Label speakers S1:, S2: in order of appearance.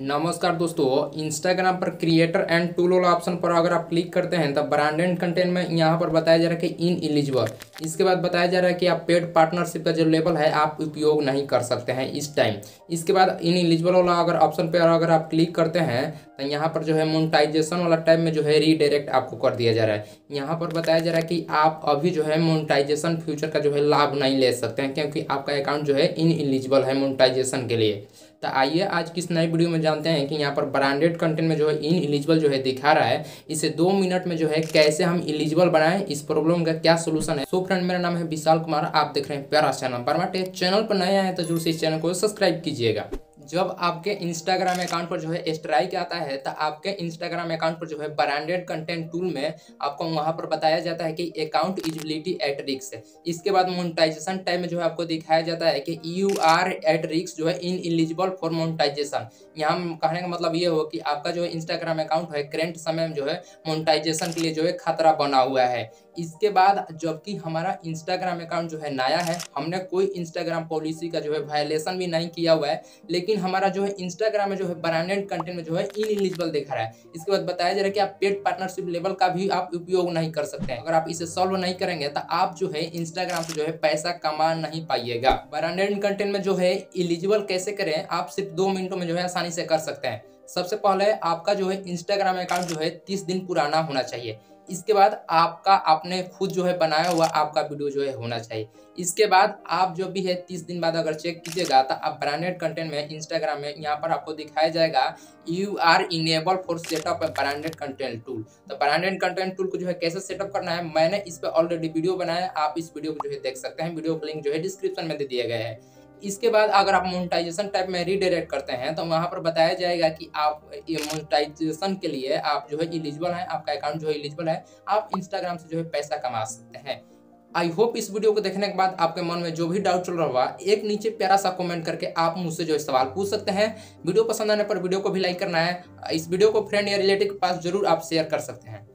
S1: नमस्कार दोस्तों इंस्टाग्राम पर क्रिएटर एंड टूल वाला ऑप्शन पर अगर आप क्लिक करते हैं तब ब्रांडेड कंटेंट में यहाँ पर बताया जा रहा है कि इन एलिजिबल इसके बाद बताया जा रहा है कि आप पेड पार्टनरशिप का जो लेवल है, आप उपयोग नहीं कर सकते हैं इस टाइम इसके बाद इन एलिजिबल वाला अगर ऑप्शन पर अगर आप क्लिक करते हैं तो यहाँ पर जो है मोनिटाइजेशन वाला टाइम में जो है रीडायरेक्ट आपको कर दिया जा रहा है। यहाँ पर बताया जा रहा है कि आप अभी जो है मोनिटाइजेशन फ्यूचर का जो है लाभ नहीं ले सकते हैं, क्योंकि आपका अकाउंट जो है इन एलिजिबल है मोनिटाइजेशन के लिए। तो आइए आज किस नए वीडियो में जानते हैं कि यहाँ पर ब्रांडेड कंटेंट में जो है इन एलिजिबल जो है दिखा रहा है। इसे दो मिनट में जो है कैसे हम इलिजिबल बनाएँ, इस प्रॉब्लम का क्या सोल्यूशन है। सो फ्रेंड मेरा नाम है विशाल कुमार, आप देख रहे हैं प्यारा चैनल बर्मा चैनल पर नए आए तो ज़रूर से इस चैनल को सब्सक्राइब कीजिएगा। जब आपके इंस्टाग्राम अकाउंट पर जो है स्ट्राइक आता है तो आपके इंस्टाग्राम अकाउंट पर जो है ब्रांडेड कंटेंट टूल में आपको वहाँ पर बताया जाता है कि अकाउंट इजिबिलिटी एट रिक्स इसके बाद मोनिटाइजेशन टाइम में जो है आपको दिखाया जाता है कि यू आर एट रिक्स जो है इन एलिजिबल फॉर मोनिटाइजेशन यहाँ कहने का मतलब ये हो कि आपका जो है इंस्टाग्राम अकाउंट है करेंट समय में जो है मोनिटाइजेशन के लिए जो है खतरा बना हुआ है। इसके बाद जबकि हमारा इंस्टाग्राम अकाउंट जो है नया है हमने कोई इंस्टाग्राम पॉलिसी का जो है वायलेशन भी नहीं किया हुआ है लेकिन हमारा जो है इंस्टाग्राम में जो है ब्रांडेड कंटेंट में जो है इन एलिजिबल दिखा रहा है इसके बाद बताया जा रहा है कि आप पेड पार्टनरशिप लेवल का भी आप उपयोग नहीं कर सकते हैं अगर आप इसे सॉल्व नहीं करेंगे तो आप जो है इंस्टाग्राम से जो है पैसा कमा नहीं पाइएगा ब्रांडेड कंटेंट में जो है एलिजिबल कैसे करें आप सिर्फ़ दो मिनटों में जो है आसानी से कर सकते हैं सबसे पहले आपका जो है इंस्टाग्राम अकाउंट जो है तीस दिन पुराना होना चाहिए इसके बाद आपका, आपने खुद जो है बनाया हुआ आपका वीडियो जो है होना चाहिए। इसके बाद आप जो भी है, तीस दिन बाद अगर चेक कीजिएगा तो आप ब्रांडेड कंटेंट में इंस्टाग्राम में, यहाँ पर आपको दिखाया जाएगा you are enable for setup branded content tool तो ब्रांडेड कंटेंट टूल को जो है कैसे सेटअप करना है, मैंने इस पर ऑलरेडी वीडियो बनाया, आप इस वीडियो को जो है देख सकते हैं। वीडियो लिंक जो है डिस्क्रिप्शन में दे दिया गया है। इसके बाद अगर आप मोनिटाइजेशन टाइप में रीडायरेक्ट करते हैं तो वहाँ पर बताया जाएगा कि आप, ये मोनिटाइजेशन के लिए आप जो है इलिजिबल हैं, आपका अकाउंट जो है इलिजिबल है, आप इंस्टाग्राम से जो है पैसा कमा सकते हैं। आई होप इस वीडियो को देखने के बाद आपके मन में जो भी डाउट चल रहा हुआ एक नीचे प्यारा सा कमेंट करके आप मुझसे जो सवाल पूछ सकते हैं। वीडियो पसंद आने पर वीडियो को भी लाइक करना है। इस वीडियो को फ्रेंड या रिलेटिव के पास ज़रूर आप शेयर कर सकते हैं।